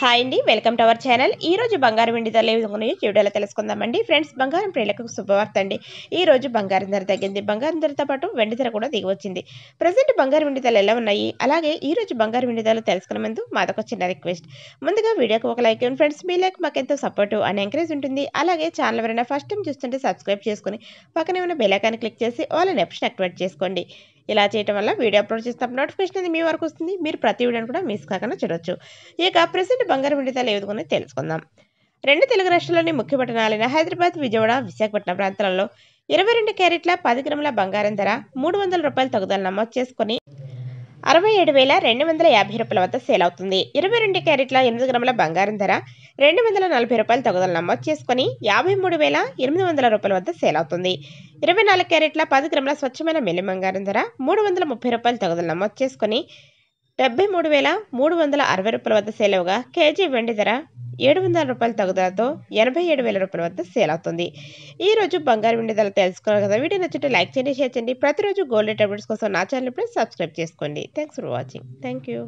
Hi అండి welcome to our channel. ఈ రోజు బంగారం వెండి ధరలు ఏ విధంగా ఉన్నాయో తెలుసుకుందామండి. ఫ్రెండ్స్ బంగారం ప్రియులకు శుభవార్త అండి. ఈ రోజు బంగారం ధర తగ్గింది. బంగారం ధరతో పాటు వెండి ధర కూడా దిగి వచ్చింది ప్రజెంట్ బంగారం వెండి ధరలు ఎలా ఉన్నాయి? అలాగే ఈ రోజు బంగారం వెండి ధరలు తెలుసుకునే ముందు మాదొక చిన్న రిక్వెస్ట్. ముందుగా వీడియోకి ఒక లైక్ ఇవ్వండి ఫ్రెండ్స్. మీ లైక్ మాకు ఎంతో సపోర్ట్ అని ఎంకరేజ్ ఉంటుంది. అలాగే ఛానల్ ఎవరైనా ఫస్ట్ టైం చూస్తుంటే సబ్స్క్రైబ్ చేసుకుని పక్కనే ఉన్న బెల్ ఐకాన్ క్లిక్ చేసి ఆల్ అనే ఆప్షన్ యాక్టివేట్ చేసుకోండి. ఇలా చేయడం వల్ల వీడియో అప్లోడ్ చేస్తాం నోటిఫికేషన్ అనేది మీ వరకు వస్తుంది. మీరు ప్రతి వీడియోని కూడా మిస్ కాకుండా చూడొచ్చు. ఇక ప్రెసెంట్ బంగారు వెండి ధరలు తెలుసుకుందాం. రెండు తెలుగు రాష్ట్రాల్లోని ముఖ్య పట్టణాలైన హైదరాబాద్ విజయవాడ విశాఖపట్నం ప్రాంతాలలో ఇరవై రెండు క్యారెట్ల పది గ్రాముల బంగారం ధర మూడు వందల రూపాయల తగుదల నమోదు చేసుకుని అరవై ఏడు వేల రెండు వందల యాభై రూపాయల వద్ద సేల్ అవుతుంది. ఇరవై రెండు క్యారెట్ల ఎనిమిది గ్రాముల బంగారం ధర రెండు వందల నలభై రూపాయల తగుదల నమోదు చేసుకుని యాభై మూడు వేల ఎనిమిది వందల రూపాయల వద్ద సేల్ అవుతుంది. ఇరవై నాలుగు క్యారెట్ల పది గ్రాముల స్వచ్ఛమైన మెల్లి బంగారం ధర మూడు వందల ముప్పై రూపాయల తగుదల నమోదు చేసుకుని డెబ్బై మూడు వేల మూడు వందల అరవై రూపాయల వద్ద సేల్ అవగా కేజీ వెండి ధర ఏడు వందల రూపాయల తగుదలతో ఎనభై ఏడు వేల రూపాయల వద్ద సేల్ అవుతుంది. ఈ రోజు బంగారు వెండి ధర తెలుసుకున్నారు కదా. వీడియో నచ్చితే లైక్ చేయండి షేర్ చేయండి. ప్రతిరోజు గోల్డ్ అప్డేట్స్ కోసం నా ఛానల్ ఇప్పుడు సబ్స్క్రైబ్ చేసుకోండి. Thanks for watching thank you